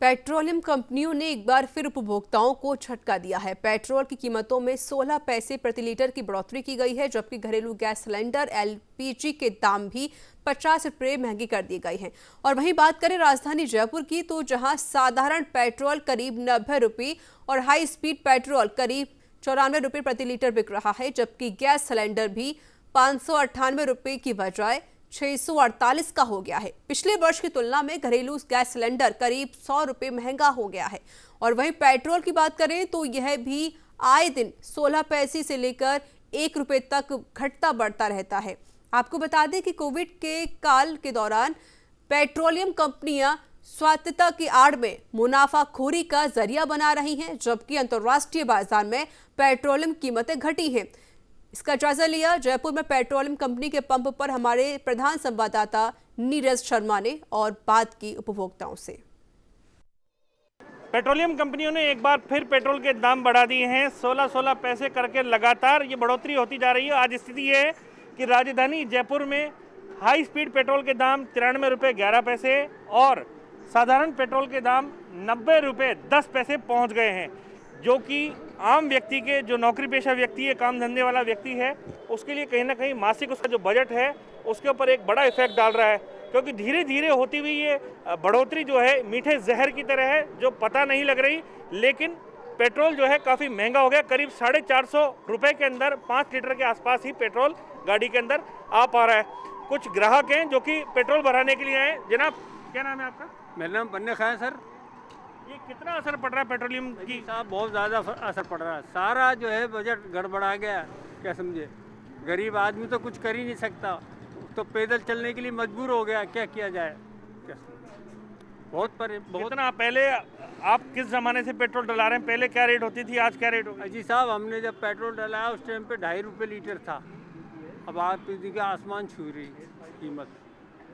Petroleum कंपनियों ने एक बार फिर उपभोक्ताओं को झटका दिया है। पेट्रोल की कीमतों में 16 पैसे प्रति लीटर की बढ़ोतरी की गई है, जबकि घरेलू गैस सिलेंडर एलपीजी के दाम भी 50 रुपये महँगी कर दी गई हैं। और वहीं बात करें राजधानी जयपुर की तो जहाँ साधारण पेट्रोल करीब नब्बे रुपये और हाई स्पीड पेट्रोल करीब चौरानवे रुपये प्रति लीटर बिक रहा है, जबकि गैस सिलेंडर भी पाँच सौ रुपये की बजाय 648 का हो गया है। पिछले वर्ष की तुलना में घरेलू गैस सिलेंडर करीब सौ रुपये महँगा हो गया है। और वहीं पेट्रोल की बात करें तो यह भी आए दिन 16 पैसे से लेकर एक रुपये तक घटता बढ़ता रहता है। आपको बता दें कि कोविड के काल के दौरान पेट्रोलियम कंपनियाँ स्वायत्तता की आड़ में मुनाफाखोरी का ज़रिया बना रही हैं, जबकि अंतर्राष्ट्रीय बाज़ार में पेट्रोलियम कीमतें घटी हैं। इसका जायजा लिया जयपुर में पेट्रोलियम कंपनी के पंप पर हमारे प्रधान संवाददाता नीरज शर्मा ने और बात की उपभोक्ताओं से। पेट्रोलियम कंपनियों ने एक बार फिर पेट्रोल के दाम बढ़ा दिए हैं। 16-16 पैसे करके लगातार ये बढ़ोतरी होती जा रही है। आज स्थिति है कि राजधानी जयपुर में हाई स्पीड पेट्रोल के दाम तिरानवे रुपये ग्यारह पैसे और साधारण पेट्रोल के दाम नब्बे रुपये दस पैसे पहुँच गए हैं। जो कि आम व्यक्ति के, जो नौकरी पेशा व्यक्ति है, काम धंधे वाला व्यक्ति है, उसके लिए कहीं ना कहीं मासिक उसका जो बजट है, उसके ऊपर एक बड़ा इफ़ेक्ट डाल रहा है। क्योंकि धीरे धीरे होती हुई ये बढ़ोतरी जो है, मीठे जहर की तरह है, जो पता नहीं लग रही, लेकिन पेट्रोल जो है काफ़ी महँगा हो गया। करीब साढ़े चार सौ रुपये के अंदर, पाँच लीटर के आसपास ही पेट्रोल गाड़ी के अंदर आ पा रहा है। कुछ ग्राहक हैं जो कि पेट्रोल भराने के लिए आए जनाब, क्या नाम है आपका? मेरा नाम बन्ने खान सर। ये कितना असर पड़ रहा है पेट्रोलियम की? साहब बहुत ज़्यादा असर पड़ रहा है। सारा जो है बजट गड़बड़ा गया क्या समझे? गरीब आदमी तो कुछ कर ही नहीं सकता। तो पैदल चलने के लिए मजबूर हो गया क्या किया जाए? क्या बहुत पर बहुत ना पहले आप किस ज़माने से पेट्रोल डला रहे हैं? पहले क्या रेट होती थी आज क्या रेट होगी जी साहब हमने जब पेट्रोल डलाया उस टाइम पे ढाई रुपये लीटर था। अब आप आसमान छू रही कीमत।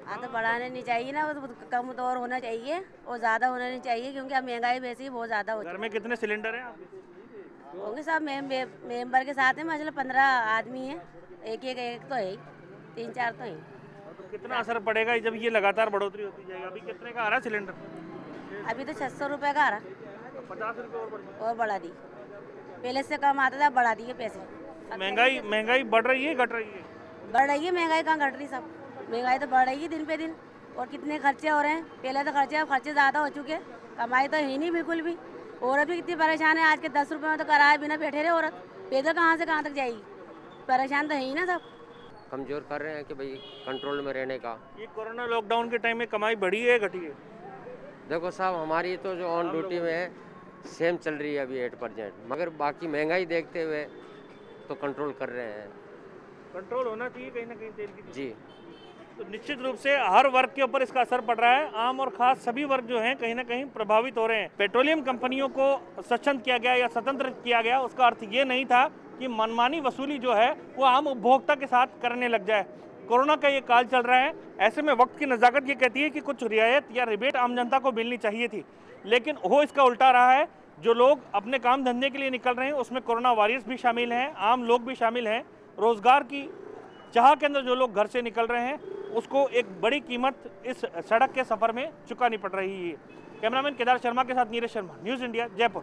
हाँ तो बढ़ाने नहीं चाहिए ना वो तो कम तो और होना चाहिए और ज़्यादा होना नहीं चाहिए क्योंकि अब महँगाई वैसे ही बहुत ज़्यादा हो घर में कितने सिलेंडर हैं होंगे सब मेंबर के साथ है मतलब पंद्रह आदमी है एक एक एक तो है तीन चार तो है। तो कितना असर पड़ेगा जब ये लगातार बढ़ोतरी होती जाएगी? अभी कितने का आ रहा है सिलेंडर अभी तो छह सौ रुपये का आ रहा। पचास रुपये और बढ़ा दी। पहले से कम आता था बढ़ा दिए पैसे। महँगाई महँगाई बढ़ रही है घट रही है? बढ़ रही है महँगाई कहाँ घट रही सब? महँगाई तो बढ़ रही है दिन पे दिन। और कितने खर्चे हो रहे हैं? पहले तो खर्चे अब खर्चे ज़्यादा हो चुके हैं। कमाई तो है नहीं बिल्कुल भी। औरत भी कितनी परेशान है आज के दस रुपये में तो कराए बिना बैठे रहे औरत। पैदल कहाँ से कहाँ तक जाएगी? परेशान तो है ही ना सब। कमज़ोर कर रहे हैं कि भाई कंट्रोल में रहने का। ये कोरोना लॉकडाउन के टाइम में कमाई बढ़ी है घटी है? देखो साहब हमारी तो जो ऑन ड्यूटी में है सेम चल रही है अभी एट परसेंट मगर बाकी महँगाई देखते हुए तो कंट्रोल कर रहे हैं। कंट्रोल होना चाहिए कहीं ना कहीं तेल की। जी। तो निश्चित रूप से हर वर्ग के ऊपर इसका असर पड़ रहा है। आम और खास सभी वर्ग जो हैं कहीं ना कहीं प्रभावित हो रहे हैं। पेट्रोलियम कंपनियों को स्वच्छंद किया गया या स्वतंत्र किया गया, उसका अर्थ ये नहीं था कि मनमानी वसूली जो है, वो आम उपभोक्ता के साथ करने लग जाए। कोरोना का ये काल चल रहा है। ऐसे में वक्त की नज़ाकत ये कहती है कि कुछ रियायत या रिबेट आम जनता को मिलनी चाहिए थी। लेकिन हो इसका उल्टा रहा है। जो लोग अपने काम धंधे के लिए निकल रहे हैं, उसमें कोरोना वॉरियर्स भी शामिल हैं, आम लोग भी शामिल हैं। रोज़गार की चाह के अंदर जो लोग घर से निकल रहे हैं उसको एक बड़ी कीमत इस सड़क के सफ़र में चुकानी पड़ रही है। कैमरामैन केदार शर्मा के साथ नीरज शर्मा, न्यूज़ इंडिया, जयपुर।